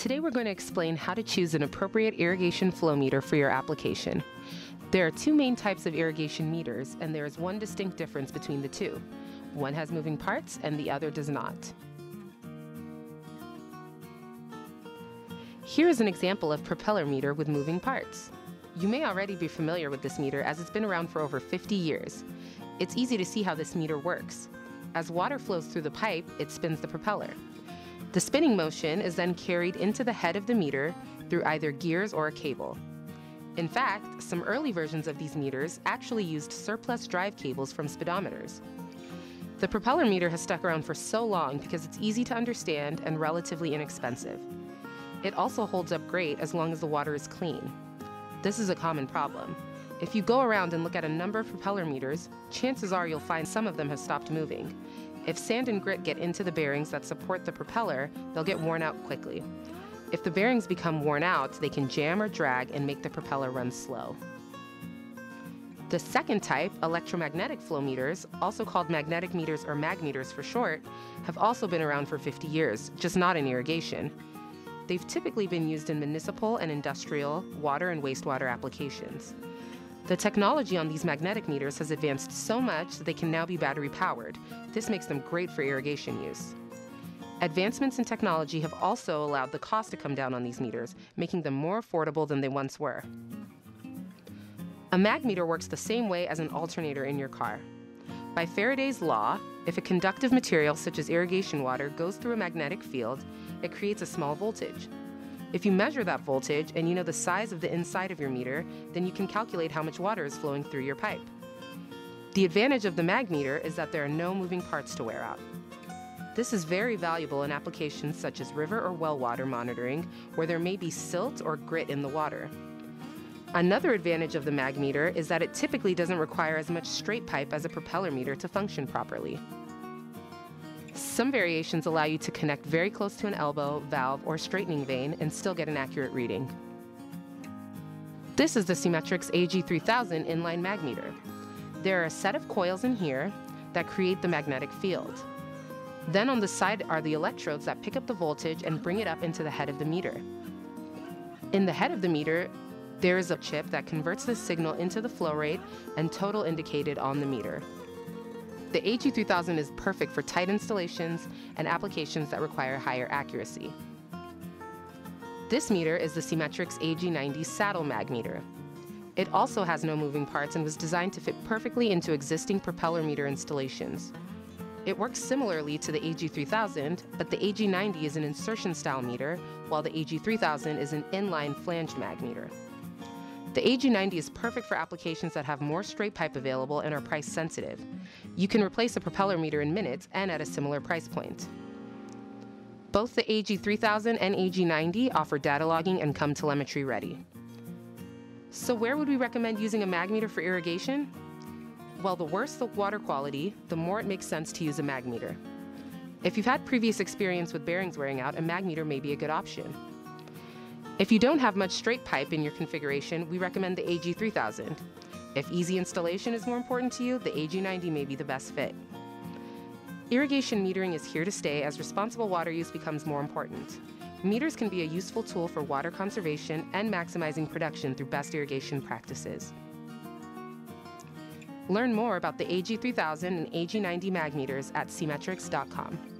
Today we're going to explain how to choose an appropriate irrigation flow meter for your application. There are two main types of irrigation meters, and there is one distinct difference between the two. One has moving parts and the other does not. Here is an example of propeller meter with moving parts. You may already be familiar with this meter as it's been around for over 50 years. It's easy to see how this meter works. As water flows through the pipe, it spins the propeller. The spinning motion is then carried into the head of the meter through either gears or a cable. In fact, some early versions of these meters actually used surplus drive cables from speedometers. The propeller meter has stuck around for so long because it's easy to understand and relatively inexpensive. It also holds up great as long as the water is clean. This is a common problem. If you go around and look at a number of propeller meters, chances are you'll find some of them have stopped moving. If sand and grit get into the bearings that support the propeller, they'll get worn out quickly. If the bearings become worn out, they can jam or drag and make the propeller run slow. The second type, electromagnetic flow meters, also called magnetic meters or magmeters for short, have also been around for 50 years, just not in irrigation. They've typically been used in municipal and industrial water and wastewater applications. The technology on these magnetic meters has advanced so much that they can now be battery powered. This makes them great for irrigation use. Advancements in technology have also allowed the cost to come down on these meters, making them more affordable than they once were. A mag meter works the same way as an alternator in your car. By Faraday's law, if a conductive material such as irrigation water goes through a magnetic field, it creates a small voltage. If you measure that voltage and you know the size of the inside of your meter, then you can calculate how much water is flowing through your pipe. The advantage of the mag meter is that there are no moving parts to wear out. This is very valuable in applications such as river or well water monitoring, where there may be silt or grit in the water. Another advantage of the mag meter is that it typically doesn't require as much straight pipe as a propeller meter to function properly. Some variations allow you to connect very close to an elbow, valve, or straightening vane and still get an accurate reading. This is the Seametrics AG3000 inline mag meter. There are a set of coils in here that create the magnetic field. Then on the side are the electrodes that pick up the voltage and bring it up into the head of the meter. In the head of the meter, there is a chip that converts the signal into the flow rate and total indicated on the meter. The AG3000 is perfect for tight installations and applications that require higher accuracy. This meter is the Seametrics AG90 saddle mag meter. It also has no moving parts and was designed to fit perfectly into existing propeller meter installations. It works similarly to the AG3000, but the AG90 is an insertion style meter, while the AG3000 is an inline flanged mag meter. The AG90 is perfect for applications that have more straight pipe available and are price sensitive. You can replace a propeller meter in minutes and at a similar price point. Both the AG3000 and AG90 offer data logging and come telemetry ready. So where would we recommend using a mag meter for irrigation? Well, the worse the water quality, the more it makes sense to use a mag meter. If you've had previous experience with bearings wearing out, a mag meter may be a good option. If you don't have much straight pipe in your configuration, we recommend the AG3000. If easy installation is more important to you, the AG90 may be the best fit. Irrigation metering is here to stay as responsible water use becomes more important. Meters can be a useful tool for water conservation and maximizing production through best irrigation practices. Learn more about the AG3000 and AG90 mag meters at seametrics.com.